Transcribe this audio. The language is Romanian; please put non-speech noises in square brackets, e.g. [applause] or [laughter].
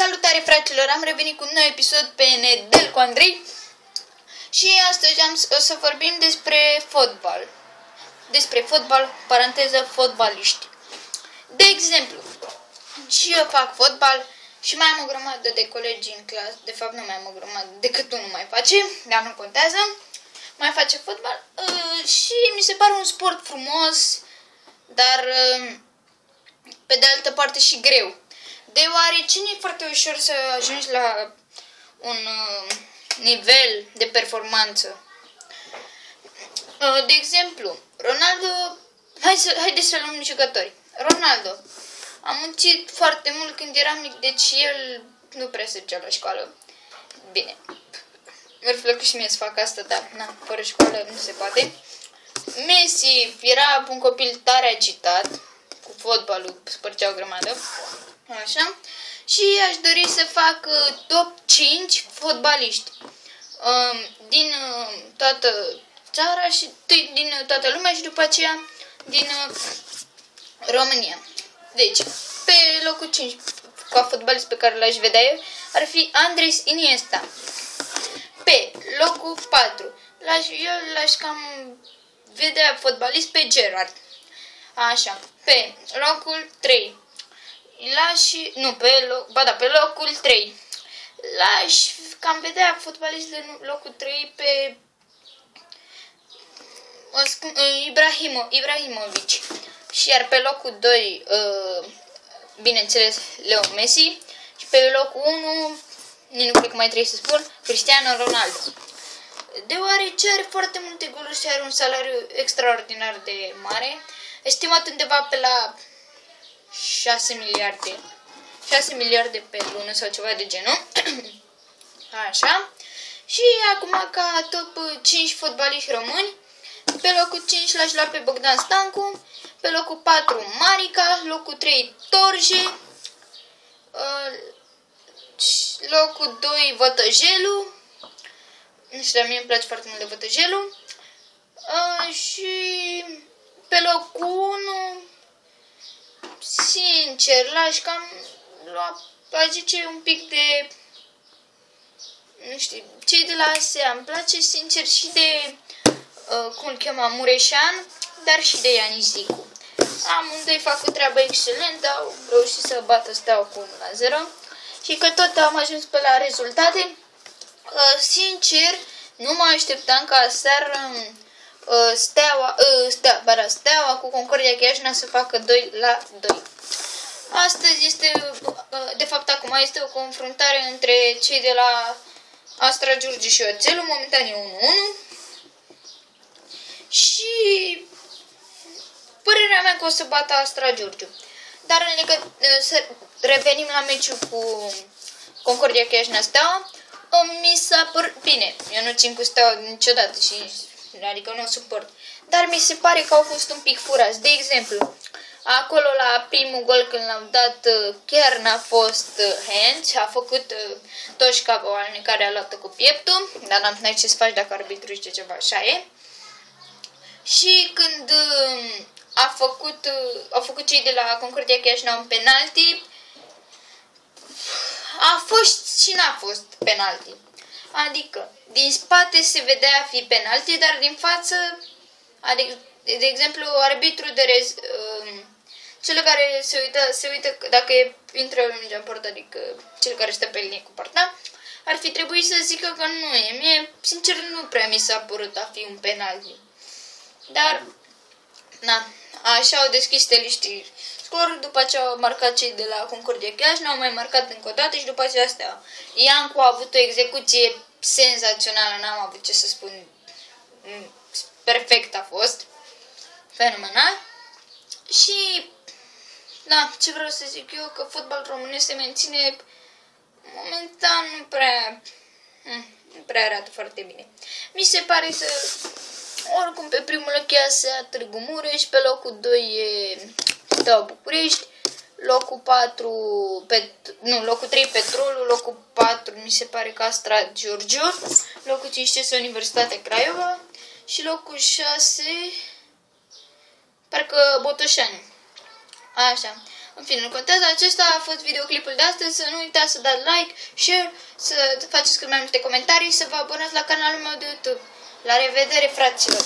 Salutare fraților, am revenit cu un nou episod pe Nedel cu Andrei. Și astăzi am, o să vorbim despre fotbal. Despre fotbal, paranteză, fotbaliști. De exemplu, și eu fac fotbal și mai am o grămadă de colegi în clasă, de fapt nu mai am o grămadă, decât unul mai face, dar nu contează, mai face fotbal uh, și mi se pare un sport frumos, dar uh, pe de altă parte și greu deoarece nu e foarte ușor să ajungi la un uh, nivel de performanță. Uh, de exemplu, Ronaldo, hai să, haideți să luăm jucători. Ronaldo, am muncit foarte mult când eram mic, deci el nu prea se ducea la școală. Bine, mi-ar plăcut și mie să fac asta, dar na, fără școală nu se poate. Messi era un copil tare agitat, cu fotbalul spărgea o grămadă. Așa. Și aș dori să fac uh, top 5 fotbaliști um, din uh, toată țara și din toată lumea și după aceea din uh, România. Deci, pe locul 5 ca fotbalist pe care l-aș vedea eu ar fi Andres Iniesta. Pe locul 4 l-aș, eu l-aș cam vedea fotbalist pe Gerard. Așa. Pe locul 3 lași, nu, pe, loc, ba da, pe locul 3. Lași cam vedea fotbalist de locul 3 pe Ibrahimo, Ibrahimovic. Și iar pe locul 2, uh, bineînțeles, Leo Messi. Și pe locul 1, nu cred că mai trebuie să spun, Cristiano Ronaldo. Deoarece are foarte multe goluri și are un salariu extraordinar de mare, estimat undeva pe la 6 miliarde. 6 miliarde pe lună sau ceva de genul. [clears throat] Așa. Și acum ca top 5 fotbaliști români, pe locul 5 l-aș lua pe Bogdan Stancu, pe locul 4 Marica, locul 3 Torje, uh, locul 2 Vătăjelu, nu știu, dar mie îmi place foarte mult de Vătăjelu, uh, și pe locul 1 sincer, l-aș cam lua, aș zice, un pic de, nu știu, cei de la ASEA. Îmi place, sincer, și de, uh, cum îl chema, Mureșan, dar și de Ianis Zicu. Amândoi fac o treabă excelentă, au reușit să bată steaua cu 1 la 0 și că tot am ajuns pe la rezultate. Uh, sincer, nu mă așteptam ca seară uh, steaua, uh, steaua, bara, steaua cu Concordia Chiajna să facă 2 la 2. Astăzi este, uh, de fapt acum este o confruntare între cei de la Astra Giurgiu și Oțelul, momentan e 1-1. Și părerea mea că o să bată Astra Giurgiu. Dar în legă, uh, să revenim la meciul cu Concordia Chiajna Steaua, mi s-a păr... Bine, eu nu țin cu Steaua niciodată și adică nu o suport. Dar mi se pare că au fost un pic furați. De exemplu, Acolo la primul gol când l-am dat uh, chiar n-a fost uh, hand și a făcut uh, Toșca care a luat cu pieptul, dar n-am ce să faci dacă arbitru știe ceva, așa e. Și când a făcut, a făcut cei de la Concordia Chiașna un penalti, a fost și n-a fost penalti. Adică, din spate se vedea fi penalti, dar din față, adică, de exemplu, arbitru de rez, cel care se uită, se uită dacă e, intră mingea în port, adică cel care stă pe linie cu partea, ar fi trebuit să zică că nu e. Mie, sincer, nu prea mi s-a părut a fi un penalti. Dar, na, așa au deschis steliștii scor, după ce au marcat cei de la Concordia Chiaj, n-au mai marcat încă o dată și după aceea astea. Iancu a avut o execuție senzațională, n-am avut ce să spun. Mm, perfect a fost. Fenomenal. Și da, ce vreau să zic eu, că fotbal românesc se menține momentan nu prea, hm, nu prea arată foarte bine. Mi se pare să, oricum, pe primul loc e ASEA Târgu Mureș, pe locul 2 e Steaua București, locul 4, pet, nu, locul 3 Petrolul, locul 4 mi se pare că Astra Giurgiu, locul 5 este Universitatea Craiova și locul 6 parcă Botoșani. Așa. În fine, nu contează. Acesta a fost videoclipul de astăzi. Să nu uitați să dați like, share, să faceți cât mai multe comentarii, să vă abonați la canalul meu de YouTube. La revedere, fraților!